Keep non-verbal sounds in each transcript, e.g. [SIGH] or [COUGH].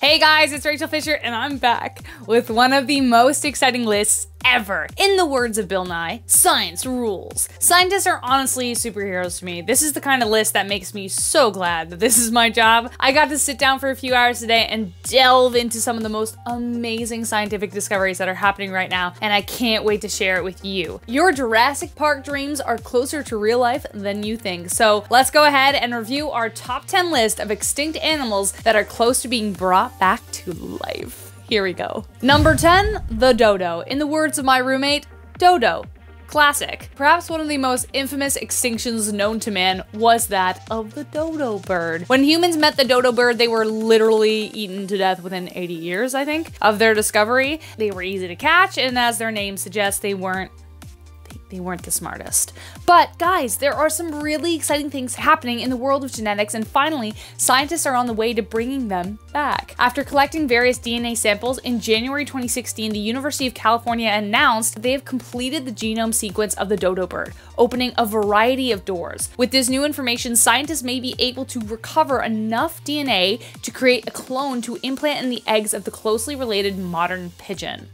Hey guys, it's Raechel Fisher, and I'm back with one of the most exciting lists ever. In the words of Bill Nye, science rules. Scientists are honestly superheroes to me. This is the kind of list that makes me so glad that this is my job. I got to sit down for a few hours today and delve into some of the most amazing scientific discoveries that are happening right now, and I can't wait to share it with you. Your Jurassic Park dreams are closer to real life than you think. So let's go ahead and review our top 10 list of extinct animals that are close to being brought back to life. Here we go. Number 10, the dodo. In the words of my roommate, dodo. Classic. Perhaps one of the most infamous extinctions known to man was that of the dodo bird. When humans met the dodo bird, they were literally eaten to death within 80 years, I think, of their discovery. They were easy to catch, and as their name suggests, they weren't they weren't the smartest. But guys, there are some really exciting things happening in the world of genetics, and finally, scientists are on the way to bringing them back. After collecting various DNA samples in January 2016, the University of California announced they have completed the genome sequence of the dodo bird, opening a variety of doors. With this new information, scientists may be able to recover enough DNA to create a clone to implant in the eggs of the closely related modern pigeon.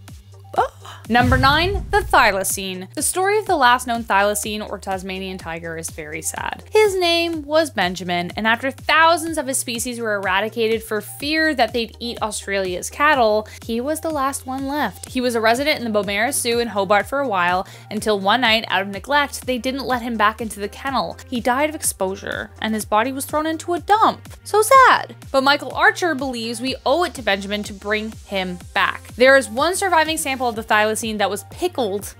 Oh. Number 9. The Thylacine. The story of the last known thylacine or Tasmanian tiger is very sad. His name was Benjamin, and after thousands of his species were eradicated for fear that they'd eat Australia's cattle, he was the last one left. He was a resident in the Beaumaris Zoo in Hobart for a while, until one night, out of neglect, they didn't let him back into the kennel. He died of exposure, and his body was thrown into a dump. So sad. But Michael Archer believes we owe it to Benjamin to bring him back. There is one surviving sample of the that was pickled,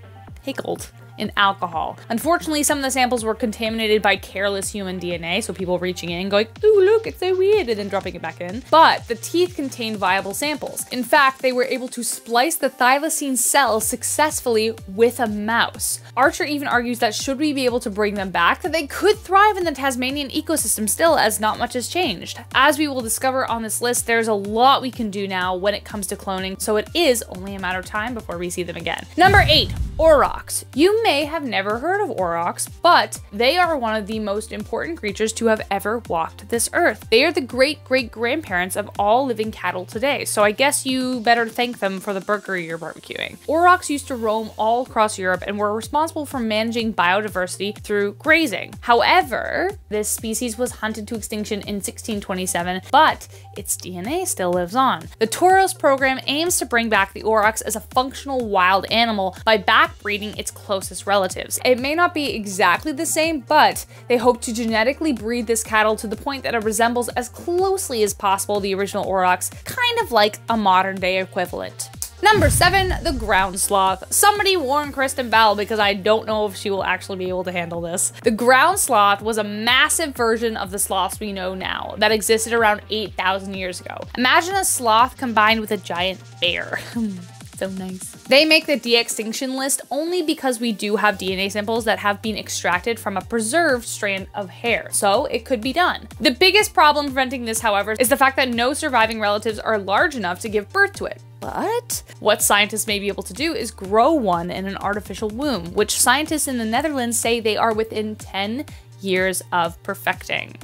pickled in alcohol. Unfortunately, some of the samples were contaminated by careless human DNA, so people reaching in going, ooh, look, it's so weird, and then dropping it back in. But the teeth contained viable samples. In fact, they were able to splice the thylacine cells successfully with a mouse. Archer even argues that should we be able to bring them back, that they could thrive in the Tasmanian ecosystem still, as not much has changed. As we will discover on this list, there's a lot we can do now when it comes to cloning, so it is only a matter of time before we see them again. Number 8. Aurochs. You may have never heard of aurochs, but they are one of the most important creatures to have ever walked this earth. They are the great great grandparents of all living cattle today, so I guess you better thank them for the burger you're barbecuing. Aurochs used to roam all across Europe and were responsible for managing biodiversity through grazing. However, this species was hunted to extinction in 1627, but its DNA still lives on. The Tauros program aims to bring back the aurochs as a functional wild animal by backbreeding its closest relatives. It may not be exactly the same, but they hope to genetically breed this cattle to the point that it resembles as closely as possible the original aurochs, kind of like a modern day equivalent. Number seven, the ground sloth. Somebody warn Kristen Bell because I don't know if she will actually be able to handle this. The ground sloth was a massive version of the sloths we know now that existed around 8,000 years ago. Imagine a sloth combined with a giant bear. [LAUGHS] Hmm. So nice. They make the de-extinction list only because we do have DNA samples that have been extracted from a preserved strand of hair, so it could be done. The biggest problem preventing this, however, is the fact that no surviving relatives are large enough to give birth to it. But what scientists may be able to do is grow one in an artificial womb, which scientists in the Netherlands say they are within 10 years of perfecting.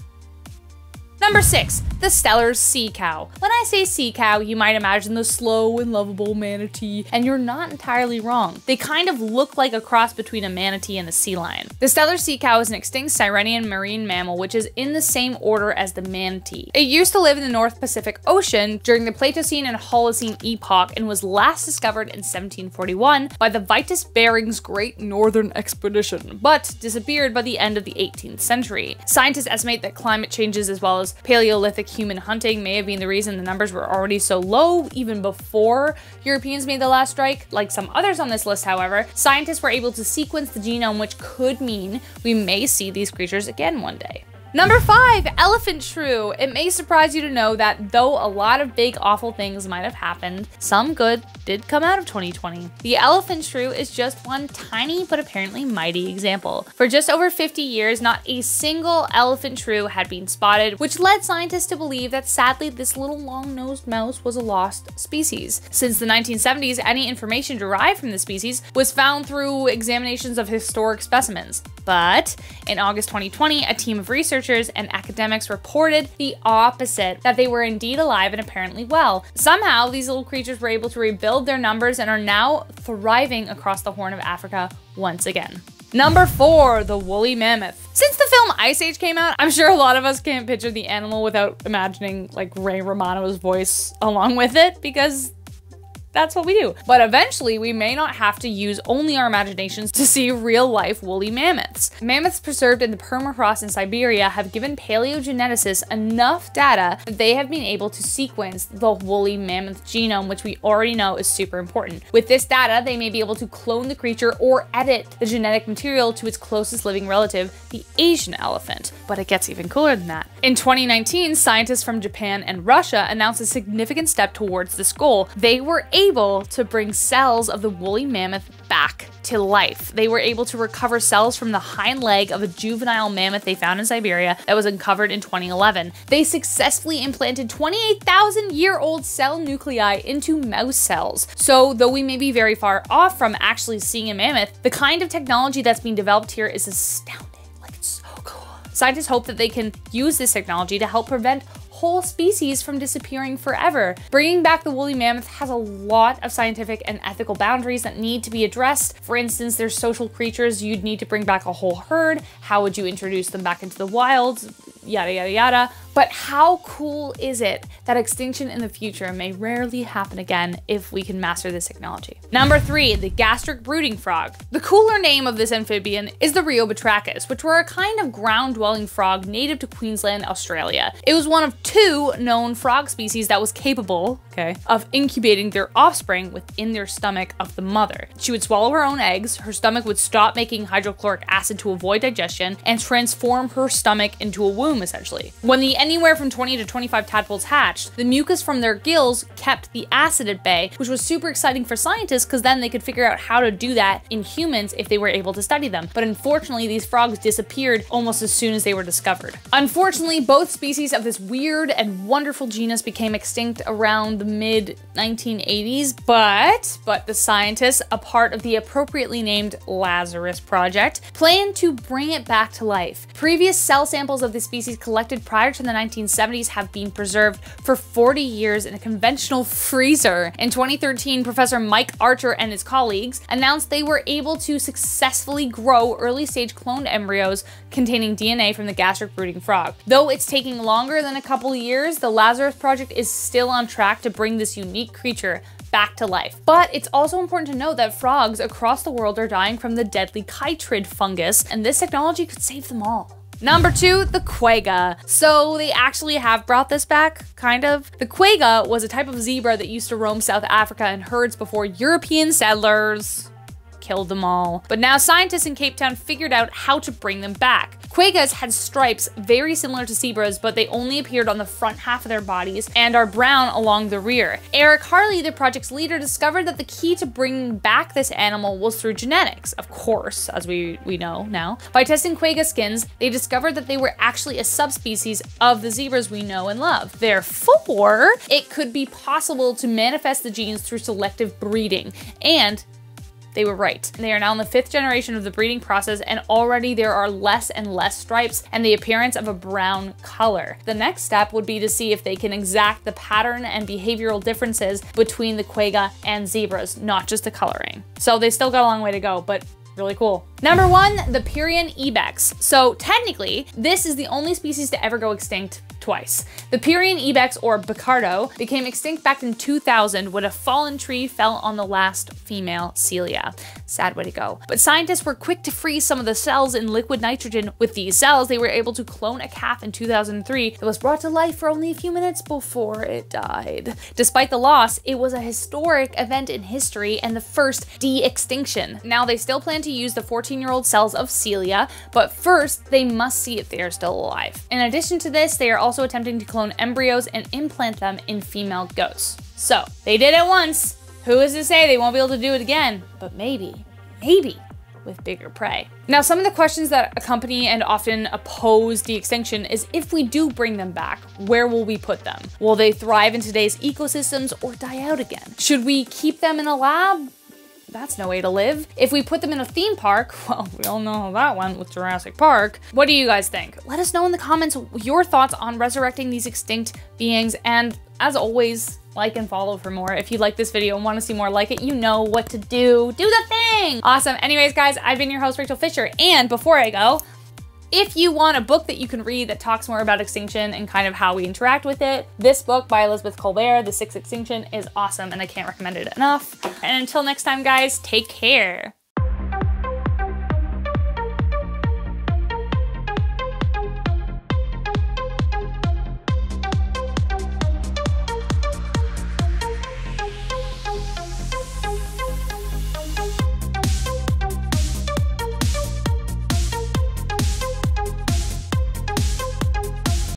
Number six, the Steller sea cow. When I say sea cow, you might imagine the slow and lovable manatee, and you're not entirely wrong. They kind of look like a cross between a manatee and a sea lion. The Steller sea cow is an extinct Sirenian marine mammal which is in the same order as the manatee. It used to live in the North Pacific Ocean during the Pleistocene and Holocene epoch and was last discovered in 1741 by the Vitus Bering's Great Northern Expedition, but disappeared by the end of the 18th century. Scientists estimate that climate changes as well as Paleolithic human hunting may have been the reason the numbers were already so low even before Europeans made the last strike. Like some others on this list, however, scientists were able to sequence the genome, which could mean we may see these creatures again one day. Number five, elephant shrew. It may surprise you to know that though a lot of big awful things might have happened, some good did come out of 2020. The elephant shrew is just one tiny but apparently mighty example. For just over 50 years, not a single elephant shrew had been spotted, which led scientists to believe that sadly this little long-nosed mouse was a lost species. Since the 1970s, any information derived from the species was found through examinations of historic specimens. But in August 2020, a team of researchers researchers and academics reported the opposite that they were indeed alive and apparently well. Somehow, these little creatures were able to rebuild their numbers and are now thriving across the Horn of Africa once again. Number four, the woolly mammoth. Since the film Ice Age came out, I'm sure a lot of us can't picture the animal without imagining like Ray Romano's voice along with it because that's what we do. But eventually, we may not have to use only our imaginations to see real life woolly mammoths. Mammoths preserved in the permafrost in Siberia have given paleogeneticists enough data that they have been able to sequence the woolly mammoth genome, which we already know is super important. With this data, they may be able to clone the creature or edit the genetic material to its closest living relative, the Asian elephant. But it gets even cooler than that. In 2019, scientists from Japan and Russia announced a significant step towards this goal. They were able to bring cells of the woolly mammoth back to life. They were able to recover cells from the hind leg of a juvenile mammoth they found in Siberia that was uncovered in 2011. They successfully implanted 28,000 year old cell nuclei into mouse cells. So, though we may be very far off from actually seeing a mammoth, the kind of technology that's being developed here is astounding. Like, it's so cool. Scientists hope that they can use this technology to help prevent whole species from disappearing forever. Bringing back the woolly mammoth has a lot of scientific and ethical boundaries that need to be addressed. For instance, there's social creatures you'd need to bring back a whole herd. How would you introduce them back into the wild? Yada, yada, yada. But how cool is it that extinction in the future may rarely happen again if we can master this technology? Number three, the gastric brooding frog. The cooler name of this amphibian is the Rheobatrachus, which were a kind of ground-dwelling frog native to Queensland, Australia. It was one of two known frog species that was capable, okay, of incubating their offspring within their stomach of the mother. She would swallow her own eggs, her stomach would stop making hydrochloric acid to avoid digestion, and transform her stomach into a womb, essentially. When the anywhere from 20 to 25 tadpoles hatched, the mucus from their gills kept the acid at bay, which was super exciting for scientists because then they could figure out how to do that in humans if they were able to study them. But unfortunately, these frogs disappeared almost as soon as they were discovered. Unfortunately, both species of this weird and wonderful genus became extinct around the mid 1980s, but but the scientists, a part of the appropriately named Lazarus Project, plan to bring it back to life. Previous cell samples of the species collected prior to the 1970s have been preserved for 40 years in a conventional freezer. In 2013, Professor Mike Archer and his colleagues announced they were able to successfully grow early stage cloned embryos containing DNA from the gastric brooding frog. Though it's taking longer than a couple years, the Lazarus Project is still on track to bring this unique creature back to life. But it's also important to note that frogs across the world are dying from the deadly chytrid fungus, and this technology could save them all. Number two, the quagga. So they actually have brought this back, kind of. The quagga was a type of zebra that used to roam South Africa in herds before European settlers killed them all. But now scientists in Cape Town figured out how to bring them back. Quaggas had stripes very similar to zebras, but they only appeared on the front half of their bodies and are brown along the rear. Eric Harley, the project's leader, discovered that the key to bringing back this animal was through genetics, of course, as we, we know now. By testing quagga skins, they discovered that they were actually a subspecies of the zebras we know and love. Therefore, it could be possible to manifest the genes through selective breeding, and they were right. They are now in the fifth generation of the breeding process and already there are less and less stripes and the appearance of a brown color. The next step would be to see if they can exact the pattern and behavioral differences between the quagga and zebras, not just the coloring. So they still got a long way to go, but really cool. Number one, the Pyrenean ibex. So technically, this is the only species to ever go extinct twice. The Pyrenean ibex, or Picardo, became extinct back in 2000 when a fallen tree fell on the last female Celia. Sad way to go. But scientists were quick to freeze some of the cells in liquid nitrogen. With these cells, they were able to clone a calf in 2003 that was brought to life for only a few minutes before it died. Despite the loss, it was a historic event in history and the first de-extinction. Now they still plan to use the 14-year-old cells of Celia, but first they must see if they are still alive. In addition to this, they are also attempting to clone embryos and implant them in female goats. So, they did it once. Who is to say they won't be able to do it again? But maybe, maybe with bigger prey. Now, some of the questions that accompany and often oppose de-extinction is if we do bring them back, where will we put them? Will they thrive in today's ecosystems or die out again? Should we keep them in a lab? That's no way to live. If we put them in a theme park, [LAUGHS] well, we all know how that went with Jurassic Park. What do you guys think? Let us know in the comments your thoughts on resurrecting these extinct beings. And as always, like and follow for more. If you like this video and want to see more like it, you know what to do. Do the thing! Awesome. Anyways, guys, I've been your host, Raechel Fisher. And before I go, if you want a book that you can read that talks more about extinction and kind of how we interact with it, this book by Elizabeth Kolbert, The Sixth Extinction, is awesome and I can't recommend it enough. And until next time, guys, take care.